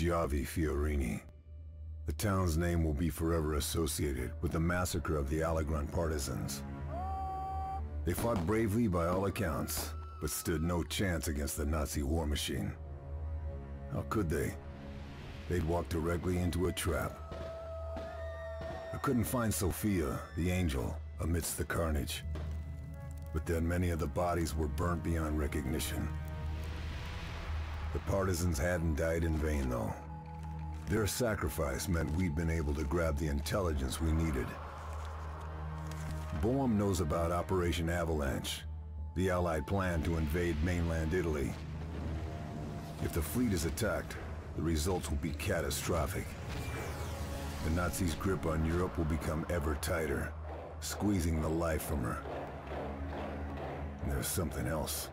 Giovi Fiorini. The town's name will be forever associated with the massacre of the Allagran partisans. They fought bravely by all accounts, but stood no chance against the Nazi war machine. How could they? They'd walked directly into a trap. I couldn't find Sophia, the angel, amidst the carnage. But then many of the bodies were burnt beyond recognition. The partisans hadn't died in vain, though. Their sacrifice meant we'd been able to grab the intelligence we needed. Boehm knows about Operation Avalanche, the Allied plan to invade mainland Italy. If the fleet is attacked, the results will be catastrophic. The Nazis' grip on Europe will become ever tighter, squeezing the life from her. And there's something else.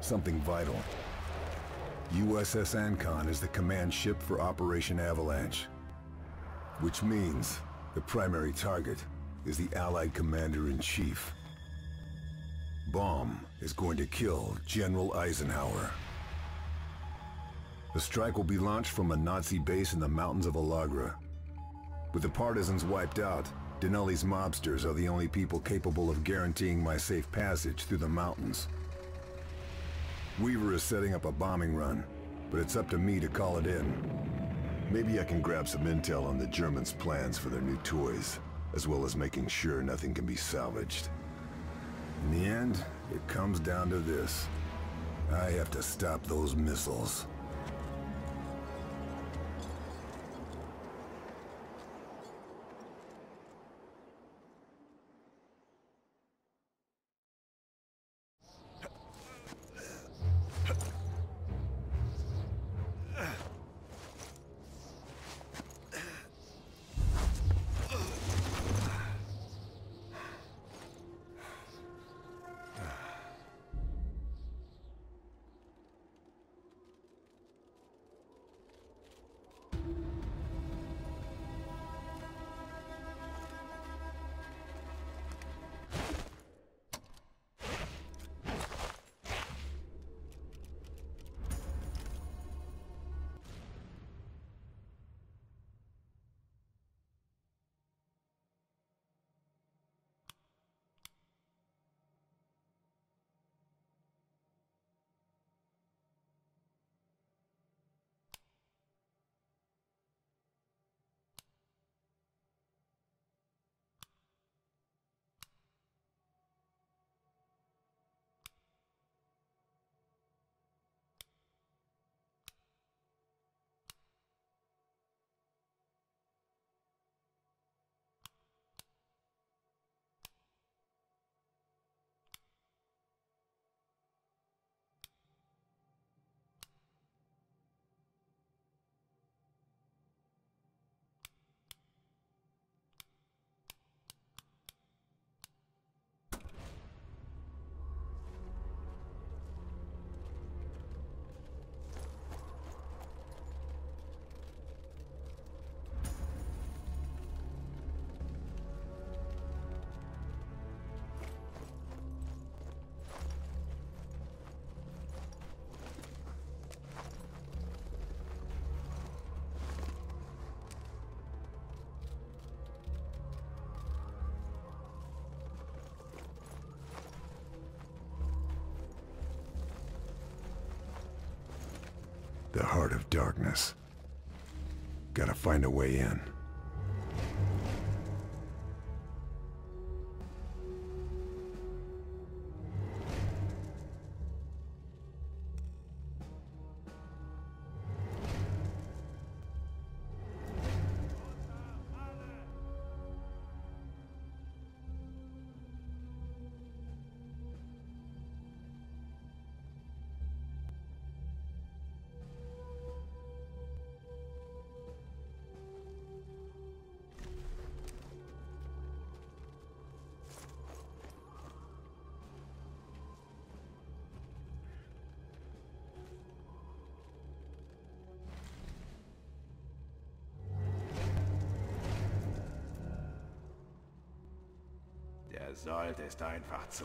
Something vital. USS Ancon is the command ship for Operation Avalanche. Which means the primary target is the Allied Commander-in-Chief. Boehm is going to kill General Eisenhower. The strike will be launched from a Nazi base in the mountains of Allagra. With the partisans wiped out, Dinelli's mobsters are the only people capable of guaranteeing my safe passage through the mountains. Weaver is setting up a bombing run, but it's up to me to call it in. Maybe I can grab some intel on the Germans' plans for their new toys, as well as making sure nothing can be salvaged. In the end, it comes down to this. I have to stop those missiles. The heart of darkness. Gotta find a way in. Er sollte es einfach zu.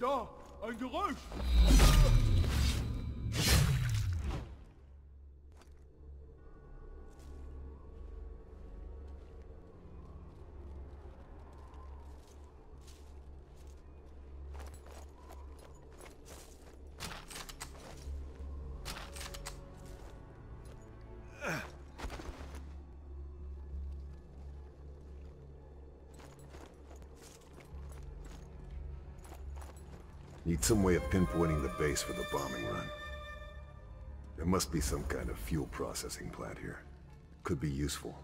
Da, ein Geräusch. Need some way of pinpointing the base for the bombing run. There must be some kind of fuel processing plant here. Could be useful.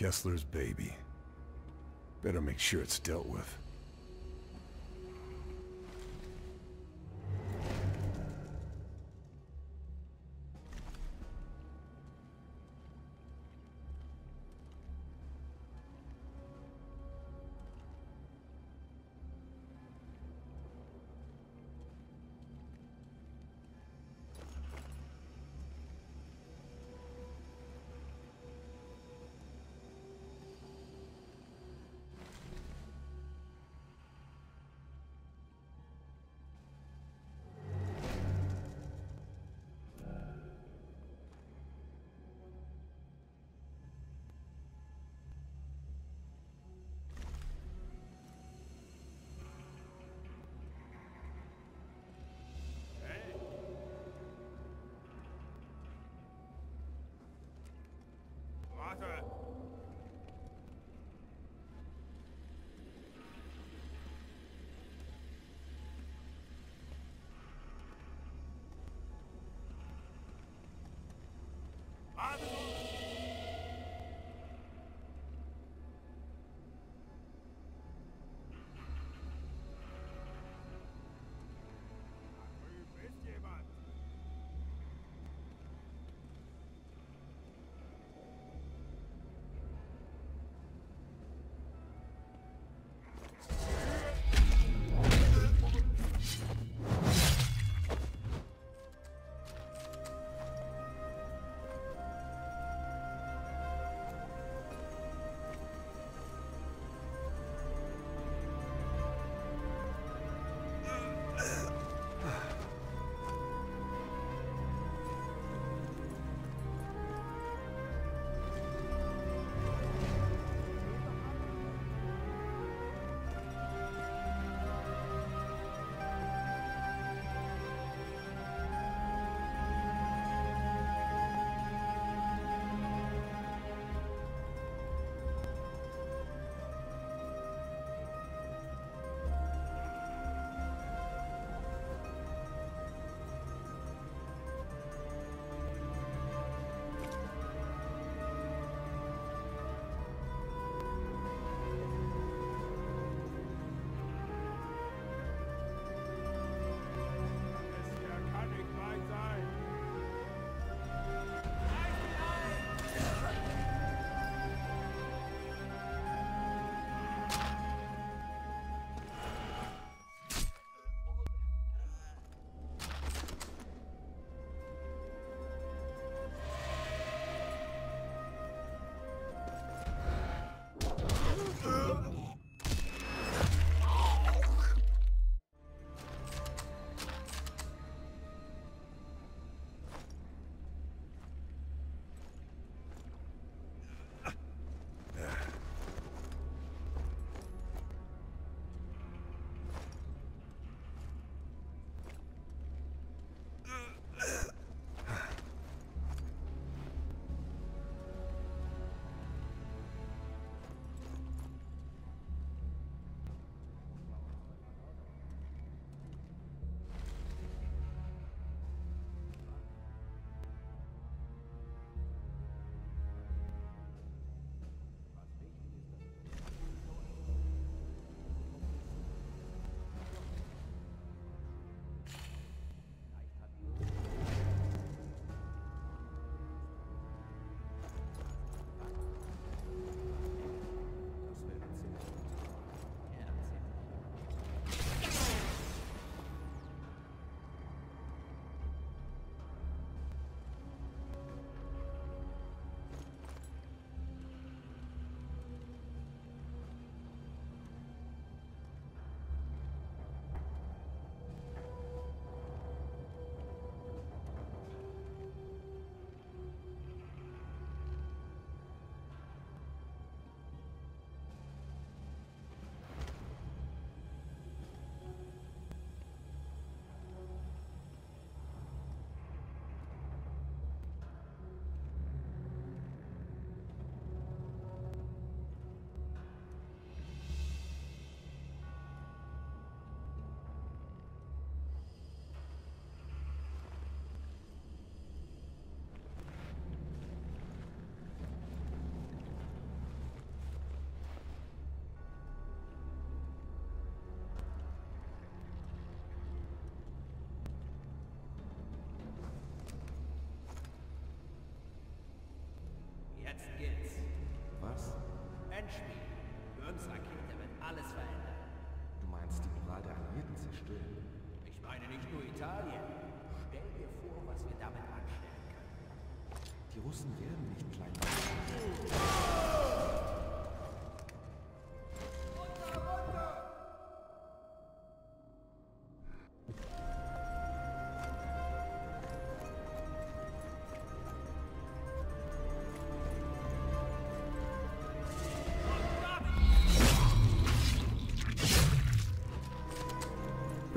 Kessler's baby. Better make sure it's dealt with.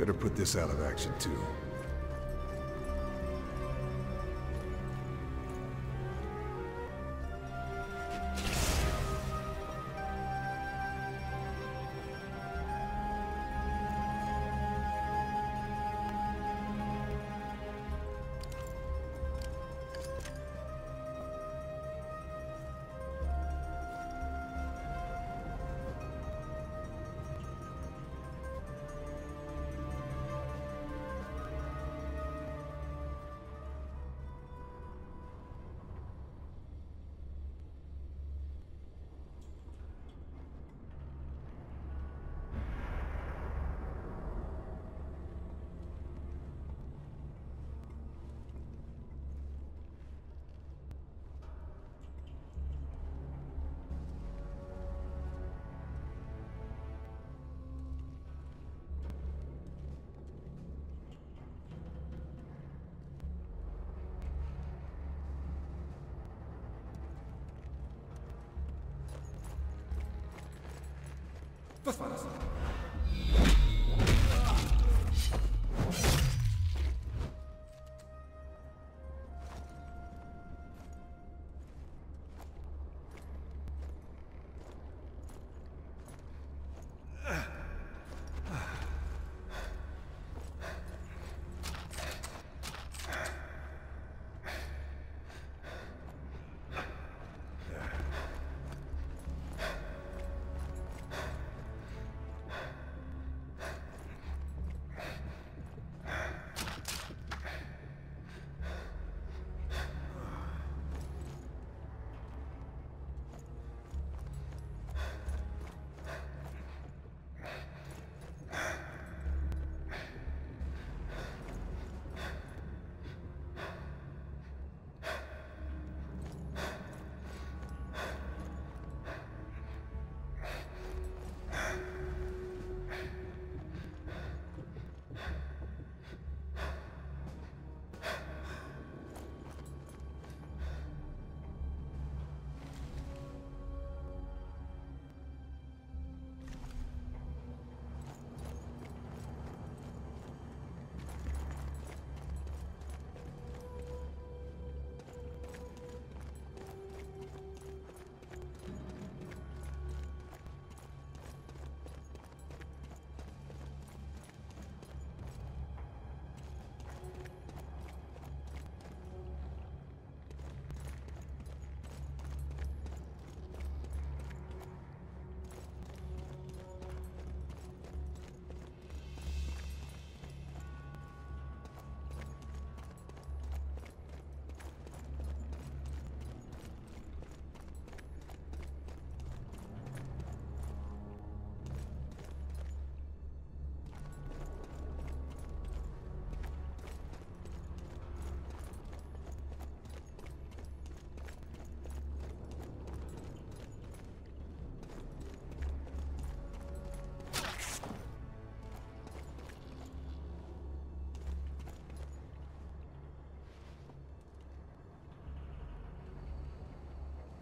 Better put this out of action too. Was war das?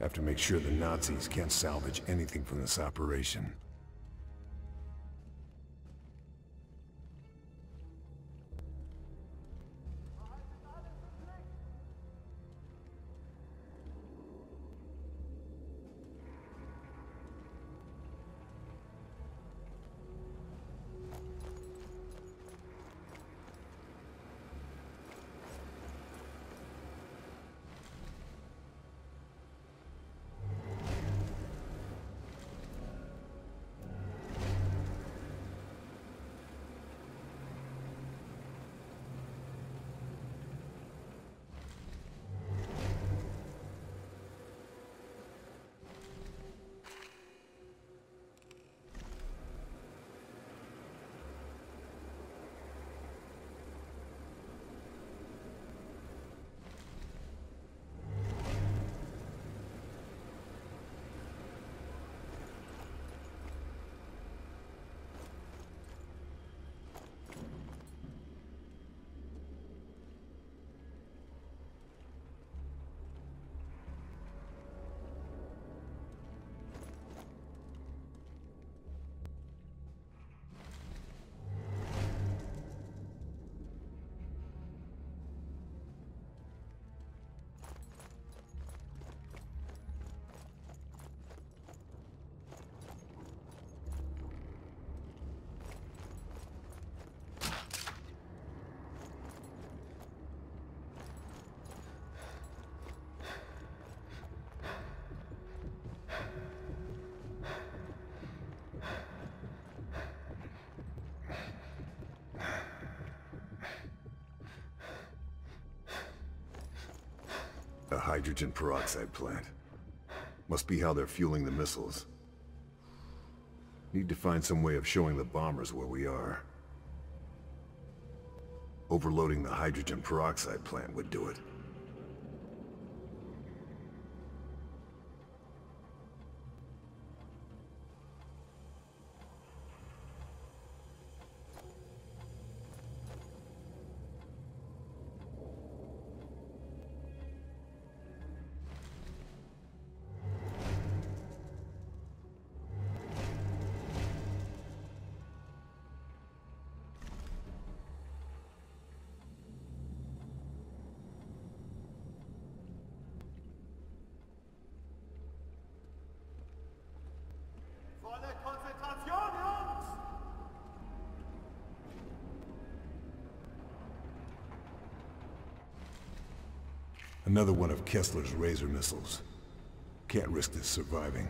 Have to make sure the Nazis can't salvage anything from this operation. Hydrogen peroxide plant. Must be how they're fueling the missiles. Need to find some way of showing the bombers where we are. Overloading the hydrogen peroxide plant would do it. Another one of Kessler's Razor missiles. Can't risk this surviving.